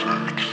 Flag.